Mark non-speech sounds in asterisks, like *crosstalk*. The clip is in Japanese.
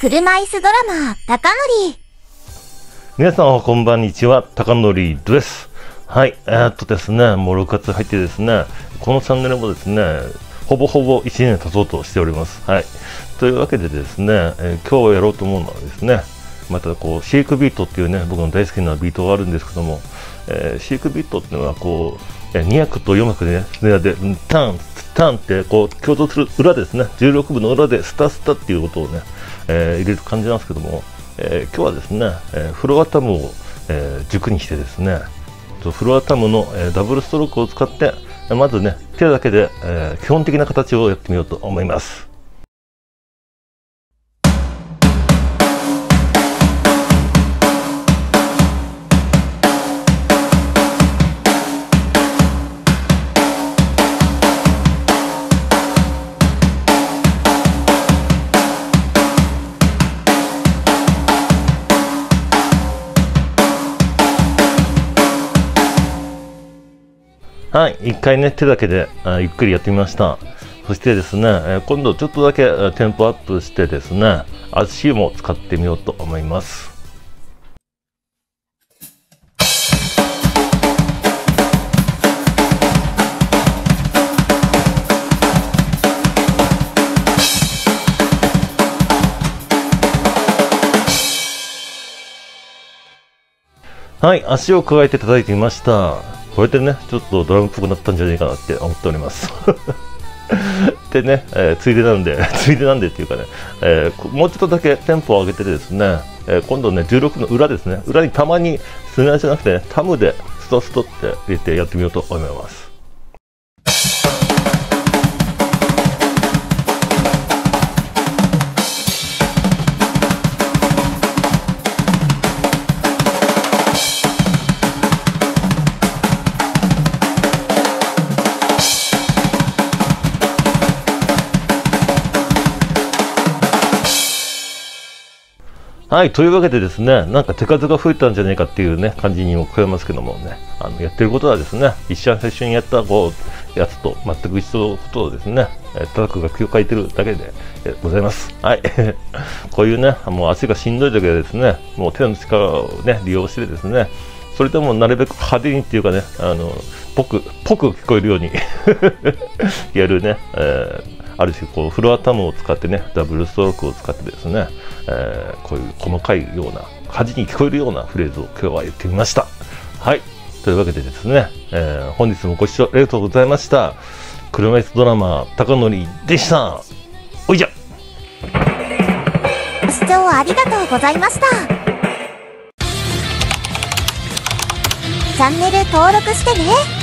車椅子ドラマー、高則。皆さんこんばんにちは、高則です。はい、えー、っとですね、もう6月入ってですね、このチャンネルもですね、ほぼほぼ1年経とうとしております。はい。というわけでですね、えー、今日やろうと思うのはですね、またこう、シェイクビートっていうね、僕の大好きなビートがあるんですけども、えー、シェイクビートっていうのはこう、2拍と4拍でね、スネアで、タン、ターンってこう共同する裏ですね、16部の裏でスタスタっていうことをね、えー、入れる感じなんですけども、えー、今日はですね、えー、フロアタムを、え軸にしてですね、フロアタムの、えダブルストロークを使って、まずね、手だけで、え基本的な形をやってみようと思います。はい、一回ね、手だけでゆっくりやってみました。そしてですね、今度ちょっとだけテンポアップしてですね、足も使ってみようと思います。はい、足を加えて叩いてみました。これでね、ちょっとドラムっぽくなったんじゃないかなって思っております。*laughs* でね、えー、ついでなんで、*laughs* ついでなんでっていうかね、えー、もうちょっとだけテンポを上げてですね、えー、今度ね、16の裏ですね、裏にたまにスネアじゃなくてね、タムでストストって入れてやってみようと思います。はい、というわけでですね、なんか手数が増えたんじゃないかっていうね、感じにも聞こえますけどもね、あの、やってることはですね、一緒最初にやったこう、やつと全く一緒のことをですね、え叩く楽器を書いてるだけでございます。はい。*laughs* こういうね、もう足がしんどい時はですね、もう手の力をね、利用してですね、それでもなるべく派手にっていうかね、あの、ぽく、ぽく聞こえるように *laughs* やるね、えーある種こうフロアタムを使ってねダブルストロークを使ってですね、えー、こういう細かいような恥に聞こえるようなフレーズを今日は言ってみました。はい。というわけでですね、えー、本日もご視聴ありがとうございました。車椅子ドラマ高則でした。おいじゃ。ご視聴ありがとうございました。チャンネル登録してね。